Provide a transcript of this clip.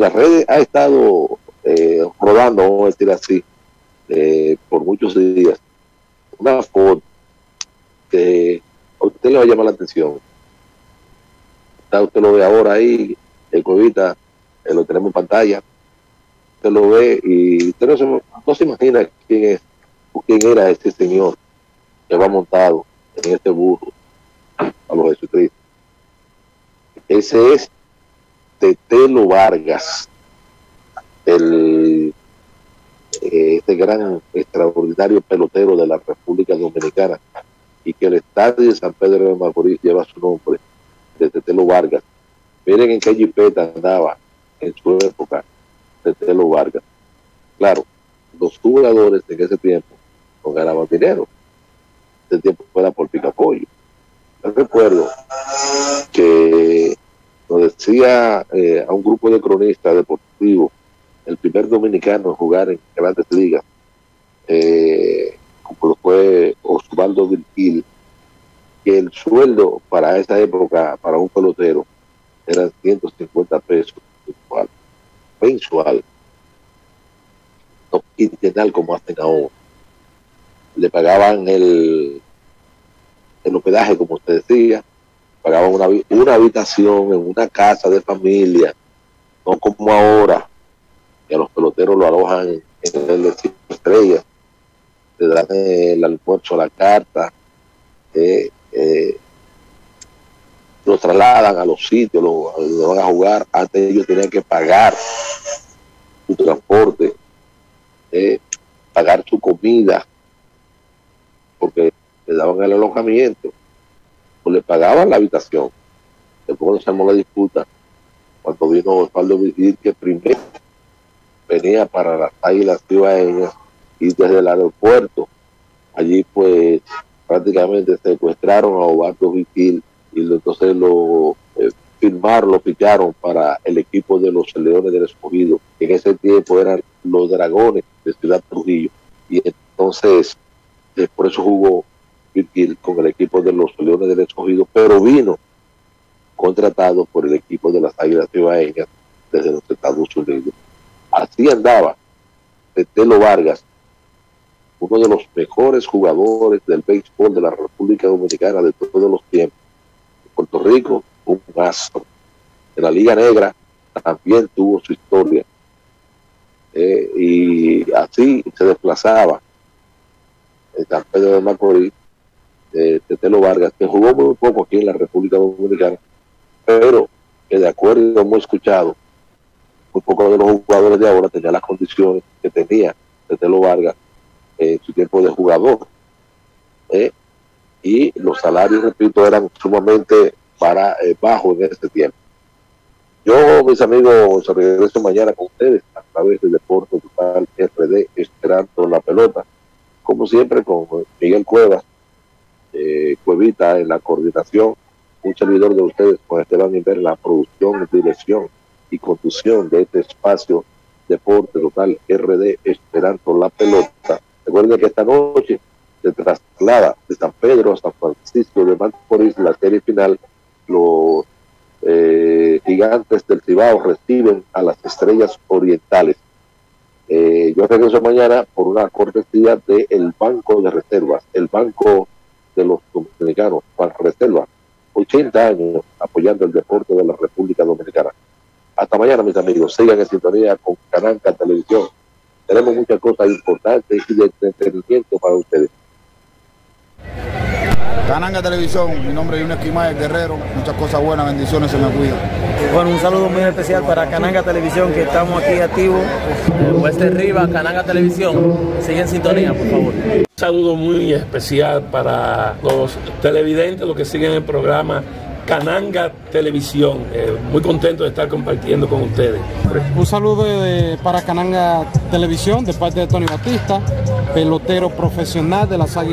las redes ha estado eh, rodando, vamos a decir así, eh, por muchos días, una foto que a usted le va a llamar la atención. Usted lo ve ahora ahí, el Cuevita, eh, lo tenemos en pantalla, usted lo ve y usted no se, imagina quién es quién era ese señor que va montado en este burro a los Jesucristo. Ese es Tetelo Vargas, el eh, este gran extraordinario pelotero de la República Dominicana y que el estadio de San Pedro de Macorís lleva su nombre de Tetelo Vargas. Miren en qué jipeta andaba en su época Tetelo Vargas. Claro, los jugadores en ese tiempo no ganaban dinero. Ese tiempo era por picapollo. Recuerdo que nos decía eh, a un grupo de cronistas deportivos, el primer dominicano en jugar en grandes ligas, eh, como lo fue Osvaldo Virgil, que el sueldo para esa época, para un pelotero, era 150 pesos mensual, mensual, no quincenal como hacen ahora. Le pagaban el, el hospedaje, como usted decía, pagaban una, una habitación en una casa de familia, no como ahora, que a los peloteros lo alojan en, en el estrella, te dan el almuerzo, la carta, eh, eh, lo trasladan a los sitios, lo, van a jugar. Antes ellos tenían que pagar su transporte, eh, pagar su comida, porque le daban el alojamiento, o le pagaban la habitación. Después se armó la disputa cuando vino Osvaldo Vigil, que primero venía para las águilas cibaeñas y desde el aeropuerto, allí pues prácticamente secuestraron a Osvaldo Vigil y entonces lo eh, firmaron, lo picaron para el equipo de los Leones del Escogido, en ese tiempo eran los Dragones de Ciudad Trujillo. Y entonces, eh, por eso jugó Con el equipo de los Leones del Escogido, pero vino contratado por el equipo de las Águilas Cibaeñas desde los Estados Unidos. Así andaba Telo Vargas, uno de los mejores jugadores del béisbol de la República Dominicana de todos los tiempos. Puerto Rico, un astro. En la Liga Negra también tuvo su historia. Eh, y así se desplazaba San Pedro de Macorís, eh, Tetelo Vargas, que jugó muy poco aquí en la República Dominicana, pero que de acuerdo hemos escuchado, muy pocos de los jugadores de ahora tenían las condiciones que tenía Tetelo Vargas en su tiempo de jugador. ¿eh? y los salarios, repito, eran sumamente para, eh, bajos en ese tiempo. Yo, mis amigos, regreso mañana con ustedes a través del Deporte Total RD, esperando la pelota, como siempre con Miguel Cuevas, Cuevita en la coordinación, un servidor de ustedes con Esteban Inver, la producción, dirección y conducción de este espacio Deporte Total RD, esperando la pelota. Recuerden que esta noche se traslada de San Pedro a San Francisco de Macorís, la serie final, los eh, gigantes del Cibao reciben a las estrellas orientales. Eh, yo regreso mañana por una cortesía del el Banco de Reservas, el Banco de los Dominicanos, para Reserva, 80 años apoyando el deporte de la República Dominicana. Hasta mañana, mis amigos. Sigan en sintonía con Cananca Televisión. Tenemos muchas cosas importantes y de entretenimiento para ustedes. Cananga Televisión, mi nombre es Yunes Quimaez Guerrero, muchas cosas buenas, bendiciones, se me cuida. Bueno, un saludo muy especial para Cananga Televisión, que estamos aquí activos. Wester Riva, Cananga Televisión, sigue en sintonía, por favor. Un saludo muy especial para los televidentes, los que siguen el programa Cananga Televisión. Eh, muy contento de estar compartiendo con ustedes. Un saludo de, para Cananga Televisión de parte de Tony Batista, pelotero profesional de las Águilas.